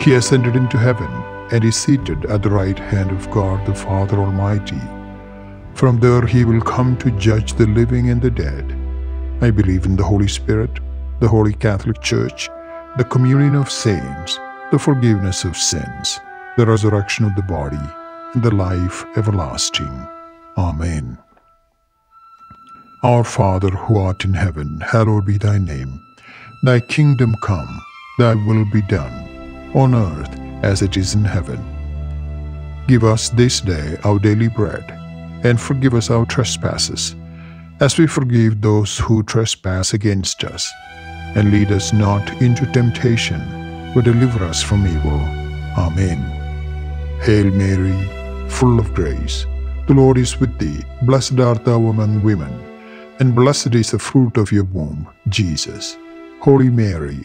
He ascended into heaven and is seated at the right hand of God the Father Almighty. From there he will come to judge the living and the dead. I believe in the Holy Spirit, the Holy Catholic Church, the communion of saints, the forgiveness of sins, the resurrection of the body, and the life everlasting. Amen. Our Father who art in heaven, hallowed be thy name. Thy kingdom come, thy will be done, on earth as it is in heaven. Give us this day our daily bread, and forgive us our trespasses, as we forgive those who trespass against us. And lead us not into temptation, but deliver us from evil. Amen. Hail Mary, full of grace, the Lord is with thee. Blessed art thou among women, and blessed is the fruit of your womb, Jesus. Holy Mary,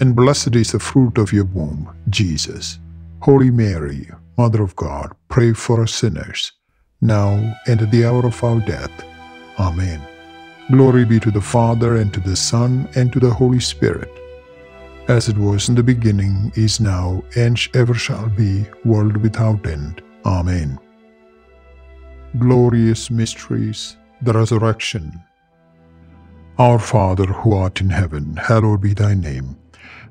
and blessed is the fruit of your womb, Jesus. Holy Mary, Mother of God, pray for us sinners, now and at the hour of our death. Amen. Glory be to the Father, and to the Son, and to the Holy Spirit, as it was in the beginning, is now, and ever shall be, world without end. Amen. Glorious mysteries, the resurrection. Our Father who art in heaven, hallowed be thy name.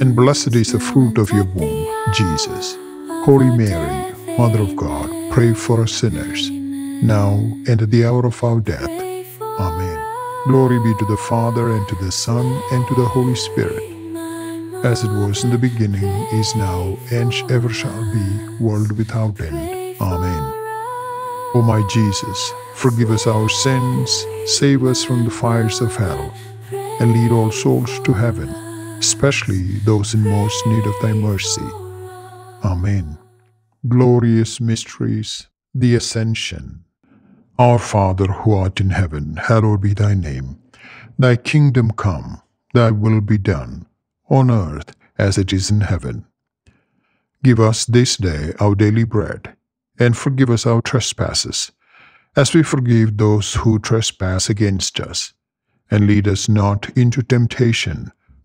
and blessed is the fruit of your womb, Jesus. Holy Mary, Mother of God, pray for us sinners, now and at the hour of our death. Amen. Glory be to the Father, and to the Son, and to the Holy Spirit, as it was in the beginning, is now, and ever shall be, world without end. Amen. O my Jesus, forgive us our sins, save us from the fires of hell, and lead all souls to heaven, especially those in most need of thy mercy. Amen. Glorious mysteries, the Ascension. Our Father who art in heaven, hallowed be thy name. Thy kingdom come, thy will be done, on earth as it is in heaven. Give us this day our daily bread, and forgive us our trespasses, as we forgive those who trespass against us. And lead us not into temptation,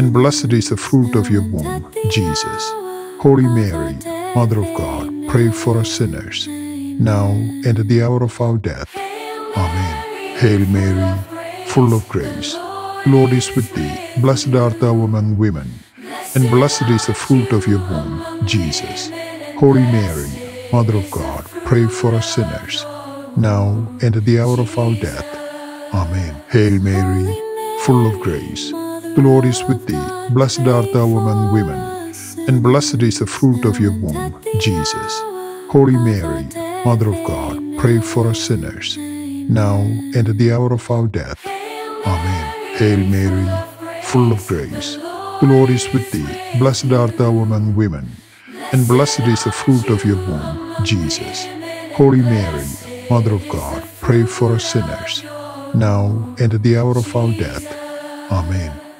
and blessed is the fruit of your womb, Jesus. Holy Mary, Mother of God, pray for us sinners, now and at the hour of our death. Amen. Hail Mary, full of grace, Lord is with thee. Blessed art thou among women, and blessed is the fruit of your womb, Jesus. Holy Mary, Mother of God, pray for us sinners, now and at the hour of our death. Amen. Hail Mary, full of grace, Lord is with thee. Blessed art thou among women, and blessed is the fruit of your womb, Jesus. Holy Mary, Mother of God, pray for us sinners, now and at the hour of our death. Amen. Hail Mary, full of grace, Lord is with thee. Blessed art thou among women, and blessed is the fruit of your womb, Jesus. Holy Mary, Mother of God, pray for us sinners, now and at the hour of our death. Amen.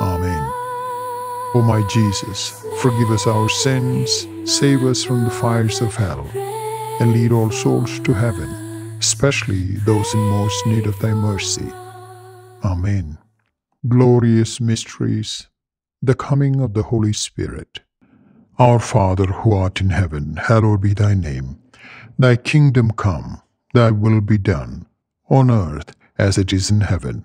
Amen. O my Jesus, forgive us our sins, save us from the fires of hell, and lead all souls to heaven, especially those in most need of thy mercy. Amen. Glorious mysteries, the coming of the Holy Spirit. Our Father who art in heaven, hallowed be thy name. Thy kingdom come, thy will be done, on earth as it is in heaven.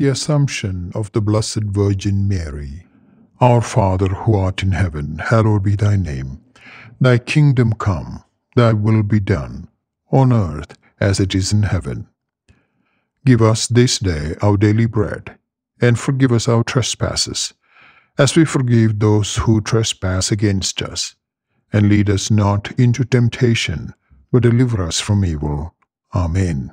the Assumption of the Blessed Virgin Mary. Our Father who art in heaven, hallowed be thy name. Thy kingdom come, thy will be done, on earth as it is in heaven. Give us this day our daily bread, and forgive us our trespasses, as we forgive those who trespass against us. And lead us not into temptation, but deliver us from evil. Amen.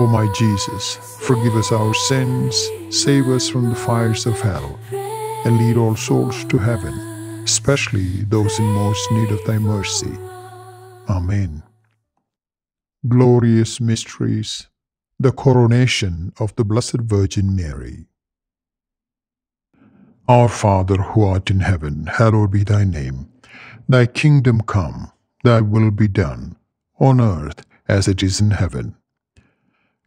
O my Jesus, forgive us our sins, save us from the fires of hell, and lead all souls to heaven, especially those in most need of thy mercy. Amen. Glorious Mysteries The Coronation of the Blessed Virgin Mary. Our Father who art in heaven, hallowed be thy name. Thy kingdom come, thy will be done, on earth as it is in heaven.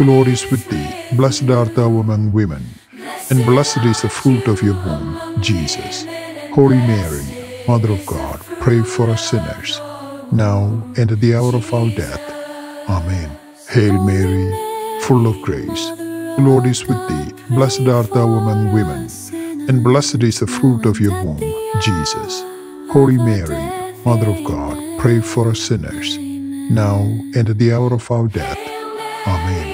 Lord is with thee. Blessed art thou among women, and blessed is the fruit of your womb, Jesus. Holy Mary, Mother of God, pray for us sinners, now and at the hour of our death. Amen. Hail Mary, full of grace, the Lord is with thee. Blessed art thou among women, and blessed is the fruit of your womb, Jesus. Holy Mary, Mother of God, pray for us sinners, now and at the hour of our death. Amen.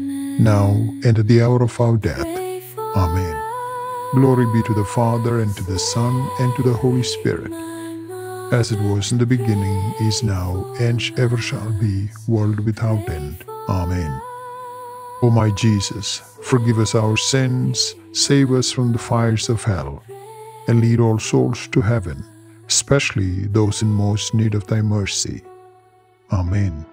now and at the hour of our death. Amen. Glory be to the Father, and to the Son, and to the Holy Spirit, as it was in the beginning, is now, and ever shall be, world without end. Amen. O my Jesus, forgive us our sins, save us from the fires of hell, and lead all souls to heaven, especially those in most need of thy mercy. Amen.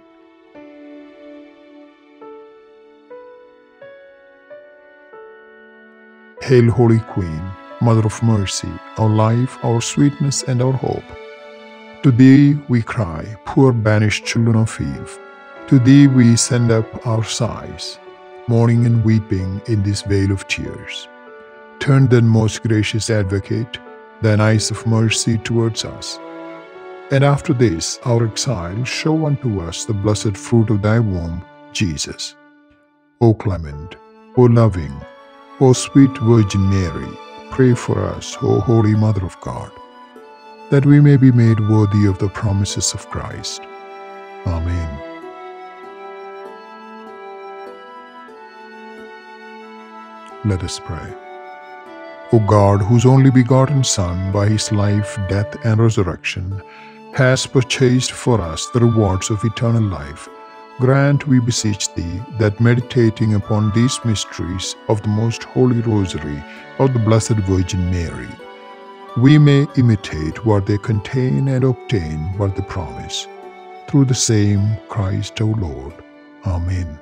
Hail, Holy Queen, Mother of Mercy, our life, our sweetness, and our hope. To thee we cry, poor banished children of Eve. To thee we send up our sighs, mourning and weeping in this vale of tears. Turn then, most gracious Advocate, thine eyes of mercy towards us. And after this, our exile, show unto us the blessed fruit of thy womb, Jesus. O clement, O loving, O sweet Virgin Mary, pray for us, O Holy Mother of God, that we may be made worthy of the promises of Christ. Amen. Let us pray. O God, whose only begotten Son, by his life, death, and resurrection, has purchased for us the rewards of eternal life, grant, we beseech thee, that meditating upon these mysteries of the most holy rosary of the Blessed Virgin Mary, we may imitate what they contain and obtain what they promise. Through the same Christ our Lord. Amen.